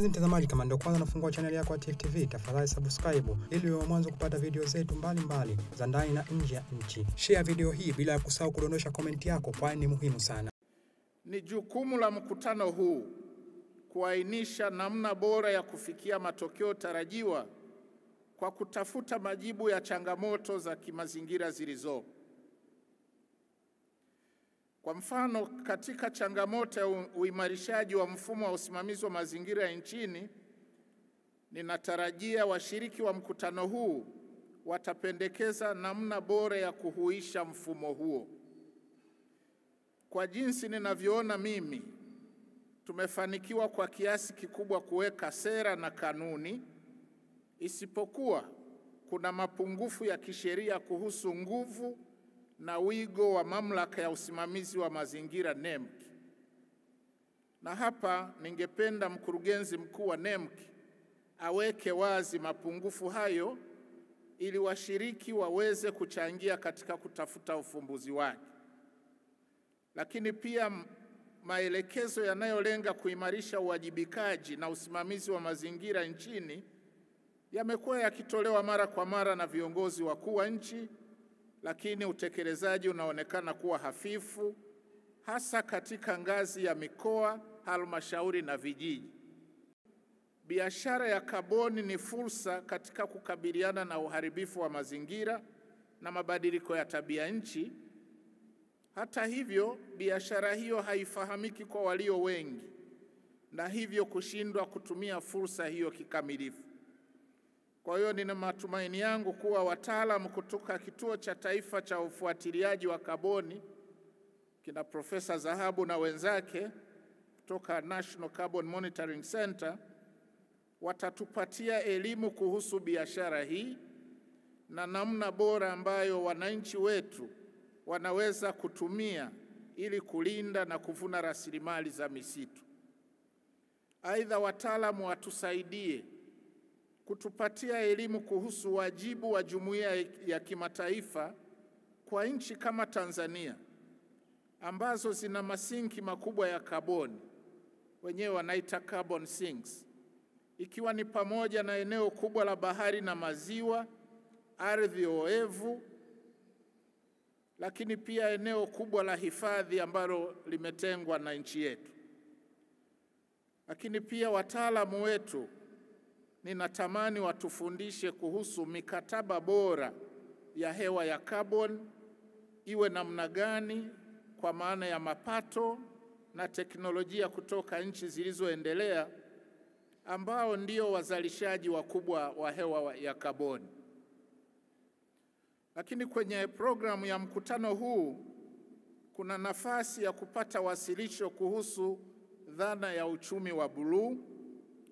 Mpenzi mtazamaji, kama ndio kwanza nafungua chaneli yako ya Tifu TV, tafadhali subscribe ili uwe mwanzo kupata video zetu mbalimbali za ndani na nje ya nchi. Share video hii bila ya kusahau kudondosha komenti yako, kwani ni muhimu sana. Ni jukumu la mkutano huu kuainisha namna bora ya kufikia matokeo tarajiwa kwa kutafuta majibu ya changamoto za kimazingira zilizopo. Kwa mfano, katika changamoto ya uimarishaji wa mfumo wa usimamizi wa mazingira nchini, ninatarajia washiriki wa mkutano huu watapendekeza namna bora ya kuhuisha mfumo huo. Kwa jinsi ninavyoona mimi, tumefanikiwa kwa kiasi kikubwa kuweka sera na kanuni, isipokuwa kuna mapungufu ya kisheria kuhusu nguvu na wigo wa mamlaka ya usimamizi wa mazingira NEMC. Na hapa ningependa mkurugenzi mkuu wa NEMC aweke wazi mapungufu hayo ili washiriki waweze kuchangia katika kutafuta ufumbuzi wake. Lakini pia maelekezo yanayolenga kuimarisha uwajibikaji na usimamizi wa mazingira nchini yamekuwa yakitolewa mara kwa mara na viongozi wakuu wa nchi, lakini utekelezaji unaonekana kuwa hafifu, hasa katika ngazi ya mikoa, halmashauri na vijiji. Biashara ya kaboni ni fursa katika kukabiliana na uharibifu wa mazingira na mabadiliko ya tabia nchi. Hata hivyo, biashara hiyo haifahamiki kwa walio wengi na hivyo kushindwa kutumia fursa hiyo kikamilifu. Kwa hiyo nina matumaini yangu kuwa wataalamu kutoka Kituo cha Taifa cha Ufuatiliaji wa Kaboni kina Profesa Zahabu na wenzake kutoka National Carbon Monitoring Center watatupatia elimu kuhusu biashara hii na namna bora ambayo wananchi wetu wanaweza kutumia ili kulinda na kuvuna rasilimali za misitu. Aidha, wataalamu watusaidie kutupatia elimu kuhusu wajibu wa jumuiya ya kimataifa kwa nchi kama Tanzania ambazo zina masinki makubwa ya kaboni, wenyewe wanaita carbon sinks, ikiwa ni pamoja na eneo kubwa la bahari na maziwa, ardhi oevu, lakini pia eneo kubwa la hifadhi ambalo limetengwa na nchi yetu. Lakini pia wataalamu wetu ninatamani watufundishe kuhusu mikataba bora ya hewa ya carbon iwe namna gani, kwa maana ya mapato na teknolojia kutoka nchi zilizoendelea ambao ndio wazalishaji wakubwa wa hewa ya kaboni. Lakini kwenye programu ya mkutano huu kuna nafasi ya kupata wasilisho kuhusu dhana ya uchumi wa buluu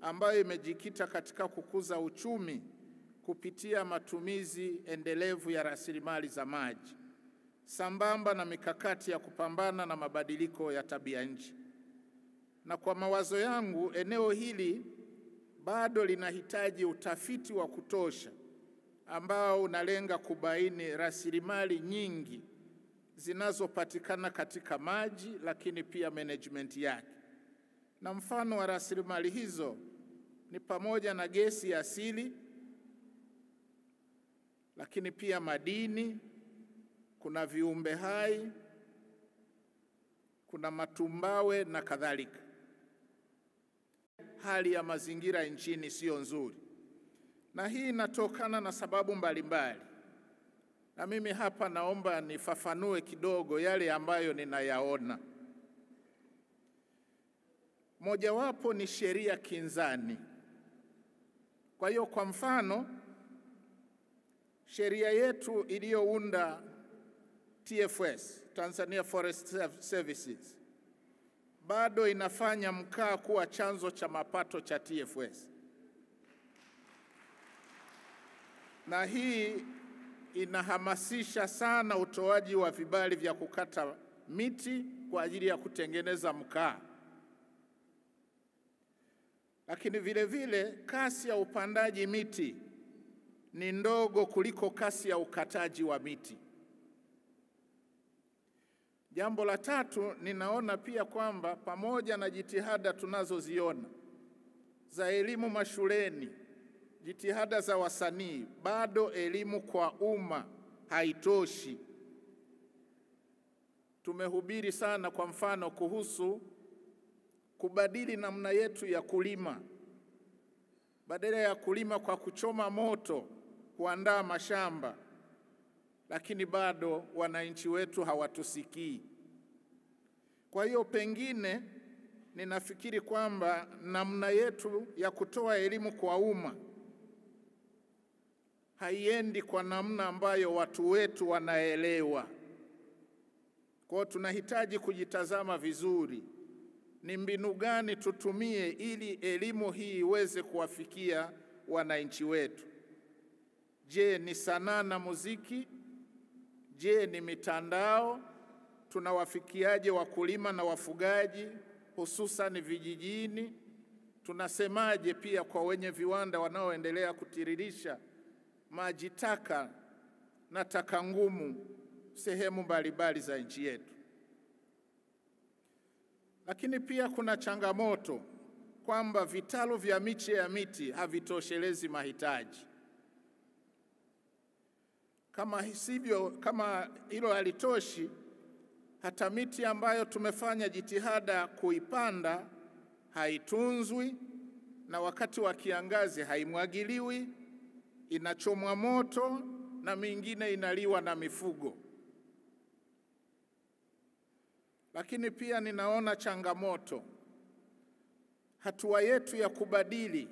ambayo imejikita katika kukuza uchumi kupitia matumizi endelevu ya rasilimali za maji sambamba na mikakati ya kupambana na mabadiliko ya tabia nchi. Na kwa mawazo yangu, eneo hili bado linahitaji utafiti wa kutosha ambao unalenga kubaini rasilimali nyingi zinazopatikana katika maji, lakini pia management yake. Na mfano wa rasilimali hizo ni pamoja na gesi asili, lakini pia madini, kuna viumbe hai, kuna matumbawe na kadhalika. Hali ya mazingira nchini siyo nzuri, na hii inatokana na sababu mbalimbali, mbali. na mimi hapa naomba nifafanue kidogo yale ambayo ninayaona. Mojawapo ni sheria kinzani. Kwa hiyo, kwa mfano, sheria yetu iliyounda TFS, Tanzania Forest Services, bado inafanya mkaa kuwa chanzo cha mapato cha TFS, na hii inahamasisha sana utoaji wa vibali vya kukata miti kwa ajili ya kutengeneza mkaa lakini vile vile kasi ya upandaji miti ni ndogo kuliko kasi ya ukataji wa miti. Jambo la tatu, ninaona pia kwamba pamoja na jitihada tunazoziona za elimu mashuleni, jitihada za wasanii, bado elimu kwa umma haitoshi. Tumehubiri sana, kwa mfano, kuhusu kubadili namna yetu ya kulima. Badala ya kulima kwa kuchoma moto, kuandaa mashamba, lakini bado wananchi wetu hawatusikii. Kwa hiyo pengine ninafikiri kwamba namna yetu ya kutoa elimu kwa umma haiendi kwa namna ambayo watu wetu wanaelewa. Kwa tunahitaji kujitazama vizuri, ni mbinu gani tutumie ili elimu hii iweze kuwafikia wananchi wetu. Je, ni sanaa na muziki? Je, ni mitandao? Tunawafikiaje wakulima na wafugaji hususan vijijini? Tunasemaje pia kwa wenye viwanda wanaoendelea kutiririsha maji taka na taka ngumu sehemu mbalimbali za nchi yetu? Lakini pia kuna changamoto kwamba vitalu vya miche ya miti havitoshelezi mahitaji. Kama sivyo, kama hilo halitoshi, hata miti ambayo tumefanya jitihada kuipanda haitunzwi, na wakati wa kiangazi haimwagiliwi, inachomwa moto na mingine inaliwa na mifugo. Lakini pia ninaona changamoto, hatua yetu ya kubadili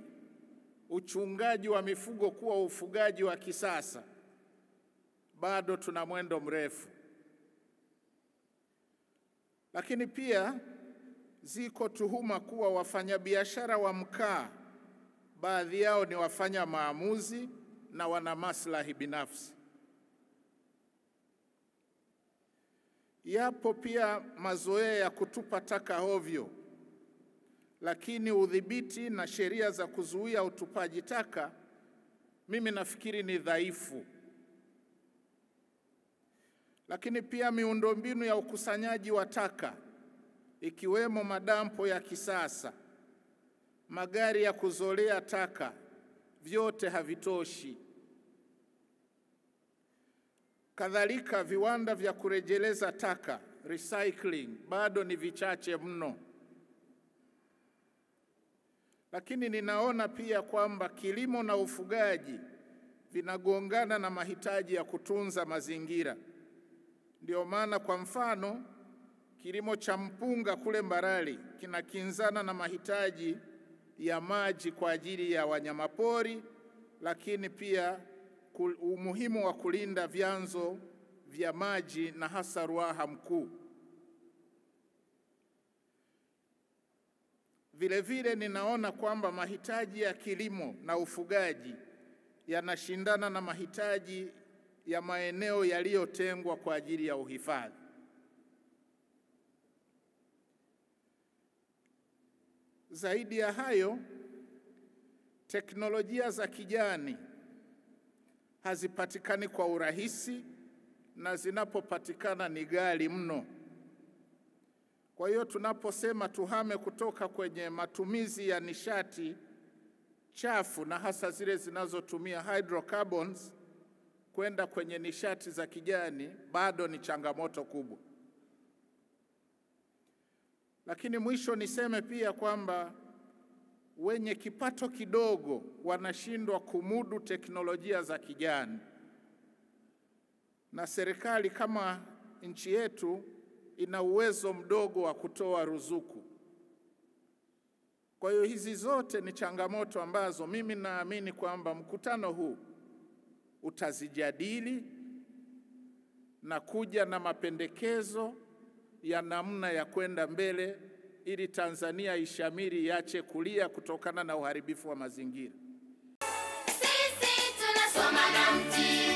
uchungaji wa mifugo kuwa ufugaji wa kisasa, bado tuna mwendo mrefu. Lakini pia ziko tuhuma kuwa wafanyabiashara wa mkaa baadhi yao ni wafanya maamuzi na wana maslahi binafsi. Yapo pia mazoea ya kutupa taka ovyo, lakini udhibiti na sheria za kuzuia utupaji taka mimi nafikiri ni dhaifu. Lakini pia miundombinu ya ukusanyaji wa taka ikiwemo madampo ya kisasa, magari ya kuzolea taka, vyote havitoshi. Kadhalika, viwanda vya kurejeleza taka recycling bado ni vichache mno. Lakini ninaona pia kwamba kilimo na ufugaji vinagongana na mahitaji ya kutunza mazingira. Ndio maana kwa mfano kilimo cha mpunga kule Mbarali kinakinzana na mahitaji ya maji kwa ajili ya wanyamapori, lakini pia umuhimu wa kulinda vyanzo vya maji na hasa Ruaha Mkuu. Vile vile ninaona kwamba mahitaji ya kilimo na ufugaji yanashindana na mahitaji ya maeneo yaliyotengwa kwa ajili ya uhifadhi. Zaidi ya hayo, teknolojia za kijani hazipatikani kwa urahisi na zinapopatikana ni ghali mno. Kwa hiyo tunaposema tuhame kutoka kwenye matumizi ya nishati chafu na hasa zile zinazotumia hydrocarbons kwenda kwenye nishati za kijani bado ni changamoto kubwa. Lakini mwisho niseme pia kwamba wenye kipato kidogo wanashindwa kumudu teknolojia za kijani, na serikali kama nchi yetu ina uwezo mdogo wa kutoa ruzuku. Kwa hiyo hizi zote ni changamoto ambazo mimi naamini kwamba mkutano huu utazijadili na kuja na mapendekezo ya namna ya kwenda mbele ili Tanzania ishamiri, iache kulia kutokana na uharibifu wa mazingira. Sisi tunasoma na mti,